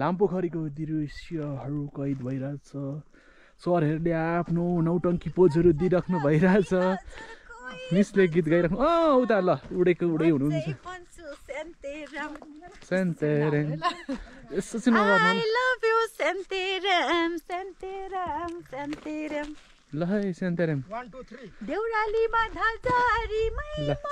लामपोखरीको दृश्यहरू कैद भइरहेछ। सरहरूले आफ्नो नौटङ्की पोजहरू दिइराख्नु भइरहेछ। मिसले गीत गाइराख्नु अँ उता ल उडेको उडै हुनुहुन्छ. ल है सेन्तेरेम। ल।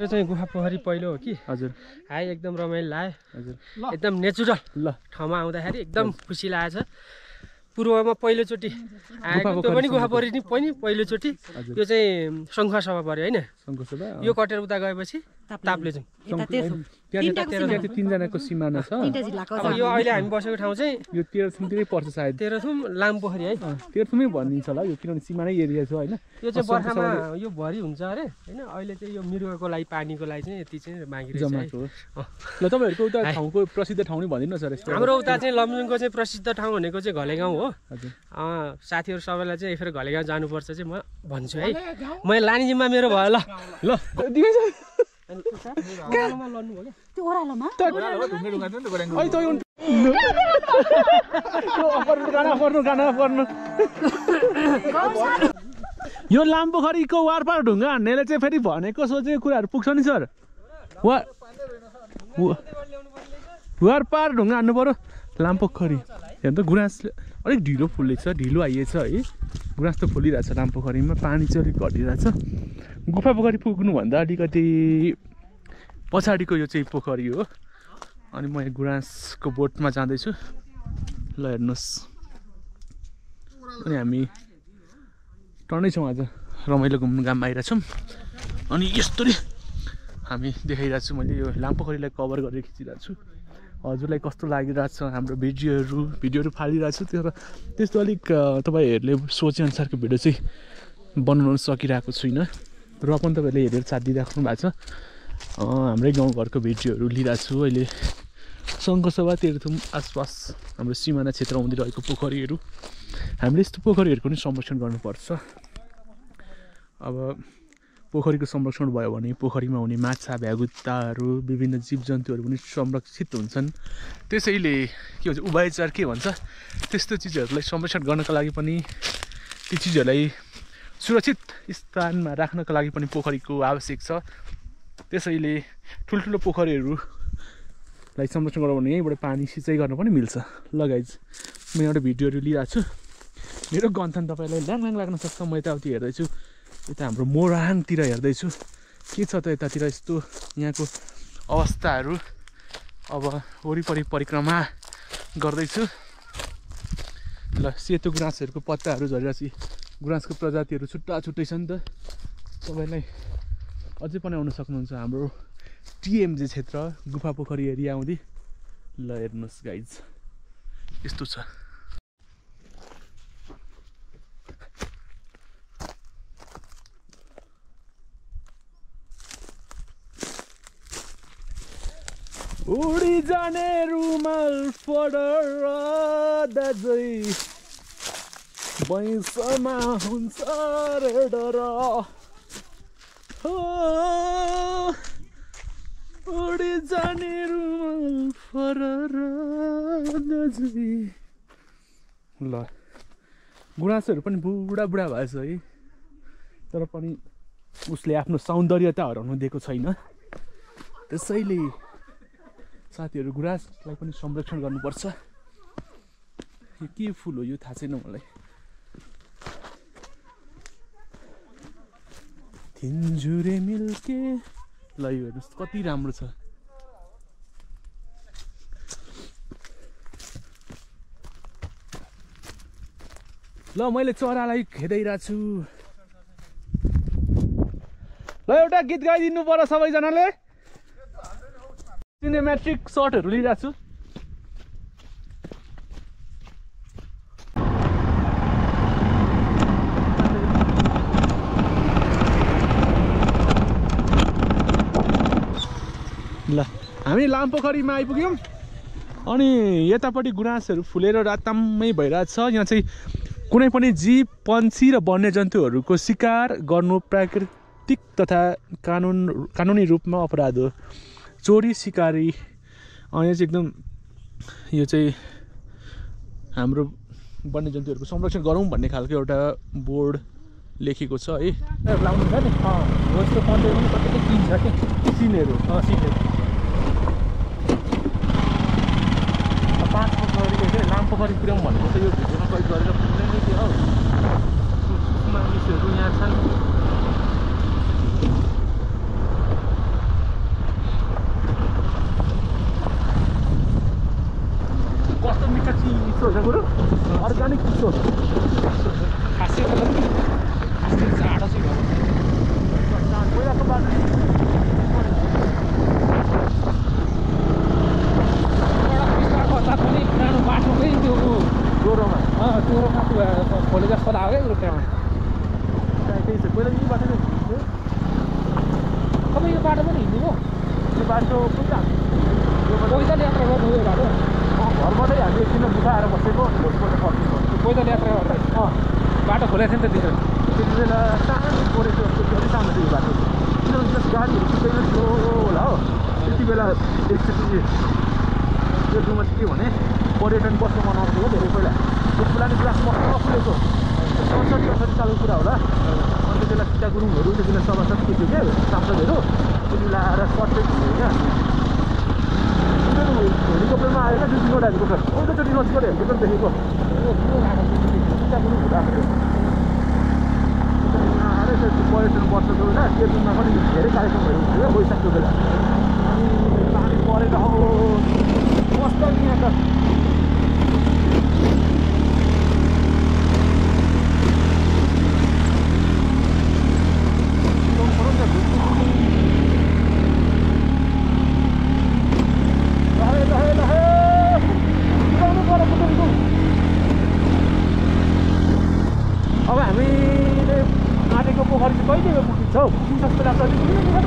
मेरो चाहिँ गुफा पोखरी पहिलो हो कि? हजुर। आए एकदम रमाइलो लाग्यो। हजुर। एकदम नेचुरल ल। ठाउँमा आउँदाखेरि एकदम खुसी लागेको छ। पूर्वमा पहिलोचोटि आएको त्यो पनि गुफा पोखरी नि पनि पहिलोचोटि यो चाहिँ शङ्खुवा सभा पऱ्यो होइन यो कटेर उता गएपछि ताप्ले चाहिँ। यता तेह्र त्यहाँ तिनटाको त्यहाँ चाहिँ तिनजनाको सिमाना छ। यो अहिले हामी बसेको ठाउँ चाहिँ यो तेह्रथुमतिरै पर्छ सायद। तेह्रथुम लाम पोखरी है तेह्रथुमै भनिन्छ होला यो किनभने सिमानै एरिया छ होइन। यो चाहिँ बर्खामा यो भरि हुन्छ अरे। होइन अहिले चाहिँ यो मृगको लागि पानीको लागि चाहिँ यति चाहिँ हो। अँ। ल तपाईँहरूको उता। ठाउँको प्रसिद्ध ठाउँ नै भनिदिनु सर यस्तो हाम्रो उता चाहिँ लमजुङको चाहिँ प्रसिद्ध ठाउँ भनेको चाहिँ घलेगाउँ हो। हजुर। अँ, साथीहरू सबैलाई चाहिँ फेरि घलेगाउँ जानुपर्छ चाहिँ म भन्छु है। मैले लाने जिम्मा मेरो भयो ल। ल त्यो ओह्रालोमा यो- यो यो लामपोखरीको वारपार ढुङ्गा हान्नेले चाहिँ फेरि भनेको सोचेको कुराहरू पुग्छ नि सर। वा वारपार ढुङ्गा हान्नु पऱ्यो लामपोखरी हेर्नु त गुराँस अलिक ढिलो फुलेको छ ढिलो आइएछ है। गुराँस त फुलिरहेछ लामपोखरीमा पानी चाहिँ अलिक घटिरहेछ। गुफा पोखरी पुग्नुभन्दा अलिकति पछाडिको यो चाहिँ पोखरी हो। अनि म यहाँ गुराँसको बोटमा जाँदैछु। ल हेर्नुहोस्। अनि हामी टर्नै छौँ आज। रमाइलो घुम्नु घाम आइरहेछौँ अनि यस्तरी हामी देखाइरहेको छु मैले यो लामपोखरीलाई कभर गरेर खिचिरहेको छु। हजुरलाई कस्तो लागिरहेको छ हाम्रो भिडियोहरू भिडियोहरू फालिरहेको छु तर त्यस्तो अलिक तपाईँहरूले सोचेअनुसारको भिडियो चाहिँ बनाउन सकिरहेको छुइनँ र पनि तपाईँहरूले हेरेर साथ दिइराख्नु भएको छ। हाम्रै गाउँघरको भिडियोहरू लिइरहेको छु। अहिले सङ्घसभा तेह्रथुम आसपास हाम्रो सिमाना क्षेत्र आउँदै रहेको पोखरीहरू। हामीले यस्तो पोखरीहरूको पनि संरक्षण गर्नुपर्छ। अब पोखरीको संरक्षण भयो भने पोखरीमा हुने माछा भ्यागुत्ताहरू विभिन्न जीवजन्तुहरू पनि संरक्षित हुन्छन्। त्यसैले के भन्छ उभयचार के भन्छ त्यस्तो चिजहरूलाई संरक्षण गर्नको लागि पनि ती चिजहरूलाई सुरक्षित स्थानमा राख्नको लागि पनि पोखरीको आवश्यक छ। त्यसैले ठुल्ठुलो पोखरीहरूलाई संरक्षण गराउनु भने यहीँबाट पानी सिँचाइ गर्न पनि मिल्छ। लगाइज म एउटा भिडियोहरू लिइरहेको छु। मेरो गन्थन तपाईँलाई ल्याङ ल्याङ लाग्न सक्छ म यताउति हेर्दैछु। यता हाम्रो मोराङतिर हेर्दैछु। के छ त यतातिर यस्तो यहाँको अवस्थाहरू? अब वरिपरि परिक्रमा गर्दैछु। ल सेतो गुराँसहरूको पत्ताहरू झरिरहेपछि गुराँसको प्रजातिहरू छुट्टा छुट्टै छ नि त। तपाईँलाई अझै पनि आउन सक्नुहुन्छ हाम्रो टिएमजे क्षेत्र गुफा पोखरी एरिया आउँदै। ल हेर्नुहोस् गाइज यस्तो छ। उडी जाने रुमाल दाजै बैसमा हुन्छ रे डर। उडी जाने रुमाल फरर दाजै ल गुराँसहरू पनि बुढा बुढा भएछ है। तर पनि उसले आफ्नो सौन्दर्यता हराउनु दिएको छैन। त्यसैले साथीहरू गुराँसलाई पनि संरक्षण गर्नुपर्छ। यो के फुल हो यो थाहा छैन मलाई। थिन्जुरे मिल्के। ल यो हेर्नुहोस् कति राम्रो छ। ल मैले चरालाई खेदाइरहेको छु ल एउटा गीत गाइदिनु पर्यो सबैजनाले। सिनेमेट्रिक सर्टहरू लिइरहेको छु। ल हामी लामपोखरीमा आइपुग्यौँ। अनि यतापट्टि गुराँसहरू फुलेर रातामै भइरहेछ यहाँ चाहिँ कुनै पनि जीव पन्छी र वन्यजन्तुहरूको शिकार गर्नु प्राकृतिक तथा कानुन कानुनी रूपमा अपराध हो। चोरी सिकारी। यहाँ चाहिँ एकदम यो चाहिँ हाम्रो वन्यजन्तुहरूको संरक्षण गरौँ भन्ने खालको एउटा बोर्ड लेखेको छ है। लाउनु हुन्छ नि? हो यस्तो कन्टेन्ट पनि किन्छ कि? सिनहरू। अँ सिधै पाँच पोखरी के? लाम पोखरी पुर्याउँ भनेको त यो भिडियोमा कैद गरेर पुऱ्याइनै थियो हौ? मानिसहरू यहाँ छन्। खासै त खासै जाडो चाहिँ भयो पहिलाको बाटो एउटा बिस्तारको हतार पनि पुरानो बाटोकै त्यो ज्वरोमा अँ चोरोमा त्यो खोले जस्तो लाग्यो क्या त्यहाँ छ पहिला यही बाटो तपाईँ यो बाटो पनि बाटो एकछिन बुझाएर बसेको भोलिपल्ट फर्किनु पैदल यात्रा गर्दा बाटो खोलेको थियो नि त त्यसो त्यति बेला सानो परेको जस्तो थियो सानो थियो बाटो किनभने त्यस गाडीहरू कुदैन स्लो होला हो त्यति बेला एकचोटि यो ठाउँमा चाहिँ के भने पर्यटन बस्नु मनाएको थियो धेरै पहिला त्यो फुलानी क्लास मस्त खुलेको सडसठी अठसठी सालको कुरा होला अनि त्यति बेला सीता गुरुङहरू त्यति बेला सभासद के थियो क्या सांसदहरू त्यति बेला आएर सर्टेज थियो क्या हेलिकप्टरमा आएर दुई तिनवटा त्यो पर्यटन वर्षको बेला तेर्सुङमा पनि धेरै कार्यक्रमहरू हुन्थ्यो वैशाखको बेला अनि पानी परेर हो कस्तो यहाँ त सिकाउनु पऱ्यो नि त ढुक्कु लहे लहे लहे सिकाउनु पऱ्यो कुटुम्बु अब हामीले आँटेको पोखरी चाहिँ कहिले पुगिन्छ हौ पुगिन्छ जस्तो लाग्छ अलिक पुग्दैन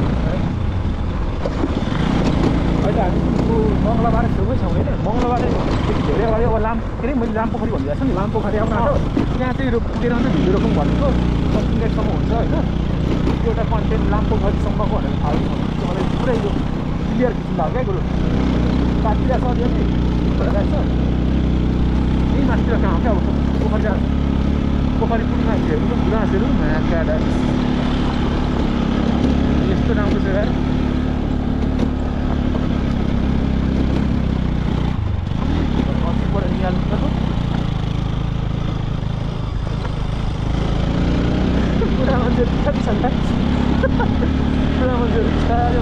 अहिले हामी त्यो मङ्गलबार छेउमै छौँ होइन मङ्गलबार त्यति धेरै अगाडि अब लाम के अरे मैले लाम पोखरी भनिरहेको छु नि लाम पोखरी बाटो त्यहाँ चाहिँ रो- पुगेर चाहिँ भिडियो रोकौँ भनेको दस मिनटसम्म हुन्छ होइन एउटा कन्टेन्ट लाम पोखरीसम्मको भनेर थाहा मलाई पुरै यो क्लियर किसिम लाग्यो क्या कुरो काटिरहेको छ अलिअलि भइरहेको छ माथितिर कहाँ क्या अब पोखरी पोखरी पुग्ने मान्छेहरू गुराँसहरू महाकाडा यस्तो राम्रो छ यार माथिबाट निहाल्नु पर्छ बुढा मान्छेहरू कति छन् त बुढा मान्छेहरू बिस्तारै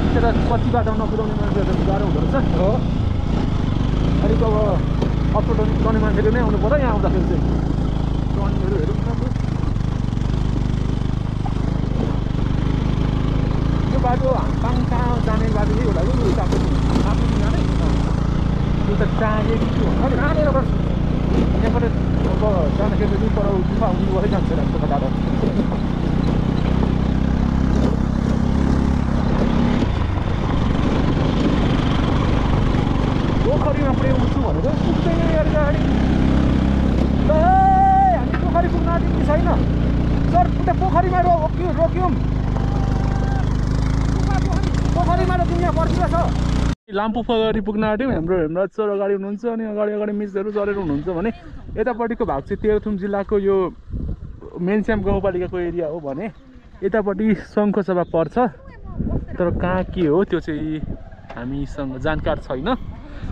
बिचरा कति बाटो नपुऱ्याउने मान्छेहरू गाह्रो हुँदो रहेछ हो अलिक अब अप्ठ्यारो गर्ने मान्छेले नै आउनु पर्छ यहाँ आउँदाखेरि चाहिँ टर्निङहरू हेरौँ लु। यो बाटो हामपाङ कहाँ जाने बाटो यही होला कि उता आफ्नो जाने त्यो त टाढे कि के हुन्छ कहाँनिर यहाँबाट अब जाँदाखेरि पर गुफा हुनु भएरै जान्छ रास्तो टाढो पोखरीमा पुर्याउँछु भनेको पुग्दैन यार गाडी ल है, हामी पोखरी पुग्न आँटेको कि छैन सर उता पोखरीमा दुनियाँ पर्खिरहेछ लाम्पो पोखरी पुग्न आँट्यौँ। हाम्रो हेमराज सर अगाडि हुनुहुन्छ अनि अगाडि अगाडि मिसहरू चढेर हुनुहुन्छ भने यतापट्टिको भाग चाहिँ तेह्रथुम जिल्लाको यो मेनस्याम गाउँपालिकाको एरिया हो भने यतापट्टि शङ्खसभा पर्छ। तर कहाँ के हो त्यो चाहिँ हामीसँग जानकार छैन।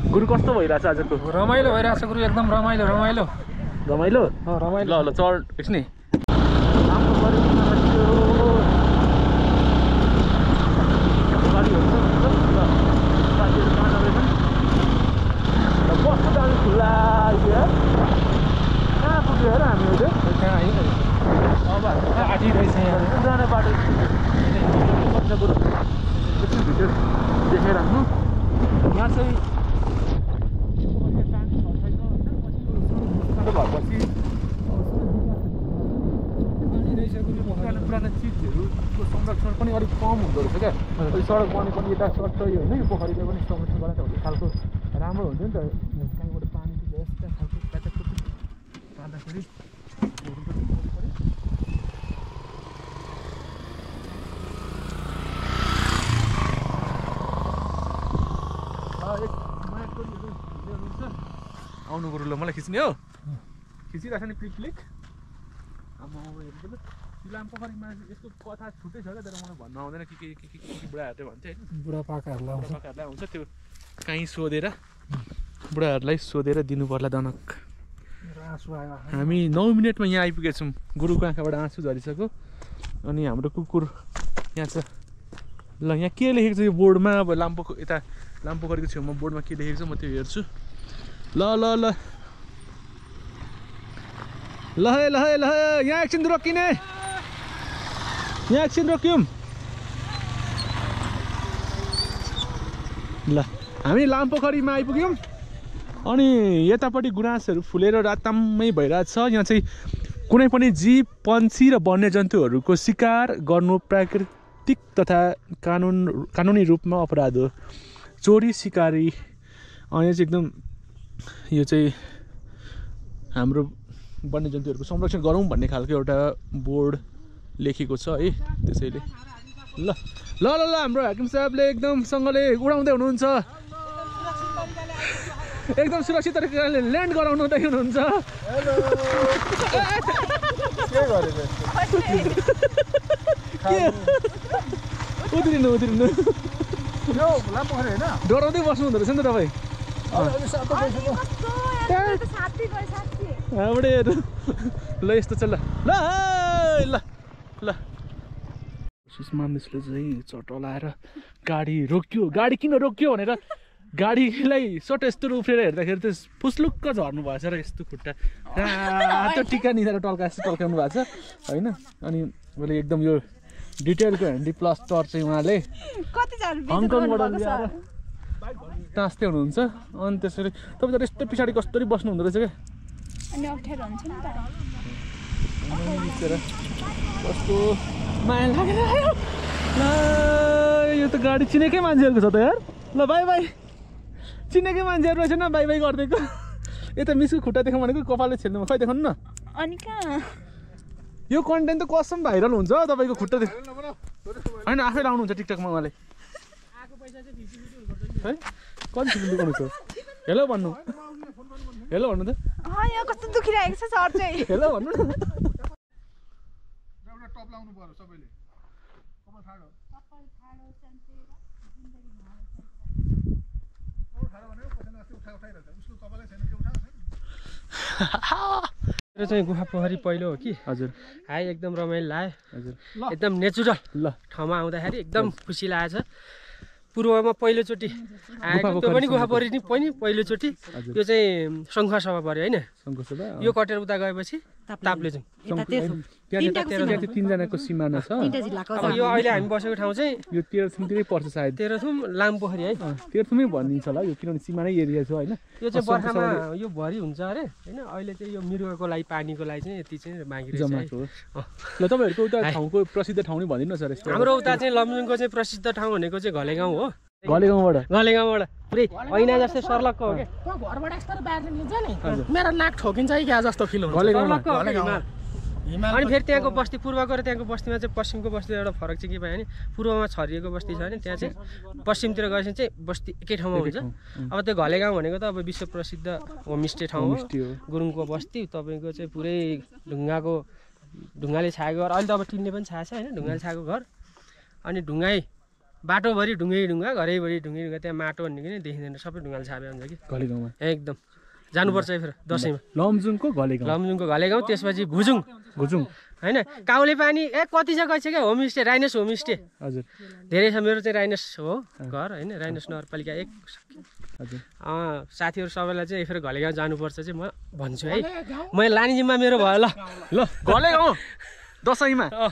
गुरु कस्तो भइरहेछ आजको? रमाइलो भइरहेको छ गुरु। एकदम रमाइलो रमाइलो। रमाइलो? अँ ल रमाइलो ल चढ एकछिन है। राम्रो गऱ्यो त्यो गाडीहरू छ भन्छ। ल, साथीहरू कहाँ जाँदैछन्? ल, बस त अलि खुल्ला आइदियो यार। कहाँ पुग्यो हेर हामी अहिले त्यहाँ आयो अब हामी आँटी रहेछ यहाँ जाने बाटो चाहिँ यो पोखरीमा पानी छ छैन होइन पछि यो सडक विस्तार भएपछि पुरानो पुरानो चिजहरूको संरक्षण पनि अलिक कम हुँदो रहेछ क्या बने पनि यता सट्टै होइन यो पोखरीले पनि संरक्षण गरेर भन्ने खालको राम्रो हुन्थ्यो नि त। कहीँबाट पानी यस्ता खालको प्याचाकुटी जाँदाखेरि पनि आउनु बरु ल मलाई खिच्ने हो। खिचिरहेको छ नि प्लिक प्लिक अब इलाम पोखरीमा यस्तो कथा छुट्टै छ क्या तर मलाई भन्न आउँदैन के के के के के बुढाहरूले भन्थ्यो होइन बुढापाकाहरूलाई बुढापाकाहरूलाई आउँछ त्यो कहीँ सोधेर बुढाहरूलाई सोधेर दिनु पर्ला दनक। आँसु आयो। हामी नौ मिनटमा यहाँ आइपुगेछौँ गुरुको आँखाबाट आँसु झरिसक्यो। अनि हाम्रो कुकुर यहाँ छ। ल यहाँ के लेखेको छ यो बोर्डमा? अब लाम्पोको यता लामपोखरीको छेउमा बोर्डमा के लेखेको छ म त्यो हेर्छु। ल ल ल। ल है ल है ल है। यहाँ एकछिन रोकिने यहाँ एकछिन रोक्यौँ। ल हामी लामपोखरीमा आइपुग्यौँ। अनि यतापट्टि गुराँसहरू फुलेर रातामै भइरहेछ यहाँ चाहिँ कुनै पनि जीव पन्छी र वन्यजन्तुहरूको शिकार गर्नु प्राकृतिक तथा कानुन कानुनी रूपमा अपराध हो। चोरी सिकारी अँ, यो चाहिँ एकदम यो चाहिँ हाम्रो वन्यजन्तुहरूको संरक्षण गरौँ भन्ने खालको एउटा बोर्ड लेखेको छ है त्यसैले। ल ल ल ल हाम्रो हाकिम साहबले एकदमसँगले उडाउँदै हुनुहुन्छ। एकदम सुरक्षित तरिकाले ल्यान्ड गराउनु हुँदै हुनुहुन्छ। के उत्रिनु उत्रिनु डराउँदै बस्नु हुँदो रहेछ नि त तपाईँ। ल यस्तो छ ल। ल है, ल। ल सुषमानिसले चाहिँ चटलाएर गाडी रोक्यो। गाडी किन रोक्यो भनेर गाडीलाई सट यस्तो उफ्रेर हेर्दाखेरि त फुस्लुक्क झर्नु भएछ र यस्तो खुट्टा। रातो टिका निधाएर टल्का यस्तो टल्काउनु भएको छ होइन? अनि मैले एकदम यो डिटेलको ह्यान्डी प्लस टर्च चाहिँ उहाँले हङकङबाट ल्याएर टाँस्दै हुनुहुन्छ। अनि त्यसरी तपाईँ त यस्तो पछाडि कस्तरी बस्नु हुँदो रहेछ क्या कस्तो माया लागेर आयो ल यो त गाडी चिनेकै मान्छेहरूको छ त यार ल बाई बाई चिनेकै मान्छेहरू रहेछ न बाई बाई गरिदिएको यता मिसको खुट्टा देखाउँ भनेको कपालले छेल्नुमा खै देखाउनु न अनि कहाँ यो कन्टेन्ट त कसम भाइरल हुन्छ तपाईँको खुट्टा होइन आफै लाउनुहुन्छ टिकटकमा उहाँले है कति छ हेलो भन्नु हेलो भन्नु त कस्तो दुखिरहेको छ सर चाहिँ हेलो भन्नु न टप लाउनु पर्यो सबैले। कपाल ठाडो। कपाल ठाडो भनेको कसैले अस्ति उठा उठाइरहेछ। उसको कपालै छैन के मेरो चाहिँ गुफा पोखरी पहिलो हो कि। हजुर। हाई एकदम रमाइलो लाग्यो। हजुर। एकदम नेचुरल ल। ठाउँमा आउँदाखेरि एकदम खुसी लागेको छ। पूर्वमा पहिलोचोटि आएको त्यो पनि गुफा नि पनि पहिलोचोटि यो चाहिँ सङ्खुवा सभा पऱ्यो होइन? यो कटेर उता गएपछि त्यहाँ तिनजनाको सिमाना छ। अब यो अहिले हामी बसेको ठाउँ चाहिँ यो तेह्रथुमतिरै पर्छ सायद। तेह्रथुम लाम पोखरी है। तेह्रथुमै भनिन्छ होला। यो किनभने सिमानै एरिया छ होइन। यो चाहिँ बर्खामा यो भरि हुन्छ अरे। होइन अहिले चाहिँ यो मृगको लागि पानीको लागि चाहिँ यति चाहिँ हो। अँ। ल तपाईँहरूको उता। ठाउँको प्रसिद्ध ठाउँ नै भनिदिनु न सर यस्तो हाम्रो उता चाहिँ लमजुङको चाहिँ प्रसिद्ध ठाउँ भनेको चाहिँ घलेगाउँ हो। घलेगाउँबाट घलेगाउँबाट पुरै ऐना जस्तै सर्लक्क हो क्या म घरबाट यस्तो बाहिर निक्लिन्छ नि। हजुर। मेरो नाक ठोकिन्छ कि क्या जस्तो फिल हुन्छ। सर्लक्क हो अनि फेरि त्यहाँको बस्ती पूर्वको र त्यहाँको बस्तीमा चाहिँ पश्चिमको बस्ती एउटा फरक चाहिँ के भयो भने पूर्वमा छरिएको बस्ती छ भने त्यहाँ चाहिँ पश्चिमतिर गएपछि चाहिँ बस्ती एकै ठाउँमा हुन्छ। अब त्यो घलेगाउँ भनेको त अब विश्व प्रसिद्ध होमस्टे ठाउँ हो। हो। गुरुङको बस्ती तपाईँको चाहिँ पुरै ढुङ्गाको ढुङ्गाले छाएको घर। अहिले त अब टिनले पनि छाएको छ होइन ढुङ्गाले छाएको घर। अनि ढुङ्गाइ बाटोभरि ढुङ्गै ढुङ्गा घरैभरि ढुङ्गै ढुङ्गा त्यहाँ माटो भन्ने पनि देखिँदैन सबै ढुङ्गाले छापे हुन्छ कि? घलेगाउँमा एकदम। जानुपर्छ है फेरि दसैँमा। लमजुङको घलेगाउँ लमजुङको घलेगाउँ त्यसपछि भुजुङ। घुजुङ होइन काउले पानी ए कति छ गइसक्यो क्या? होमस्टे राइनस होमस्टे। हजुर। धेरै छ मेरो चाहिँ राइनस हो घर होइन? राइनस नगरपालिका एक। हजुर। साथीहरू सबैलाई चाहिँ फेरि घलेगाउँ जानुपर्छ चाहिँ म भन्छु है। मैले लाने जिम्मा मेरो भयो ल। ल। घलेगाउँ दसैँमा। अँ।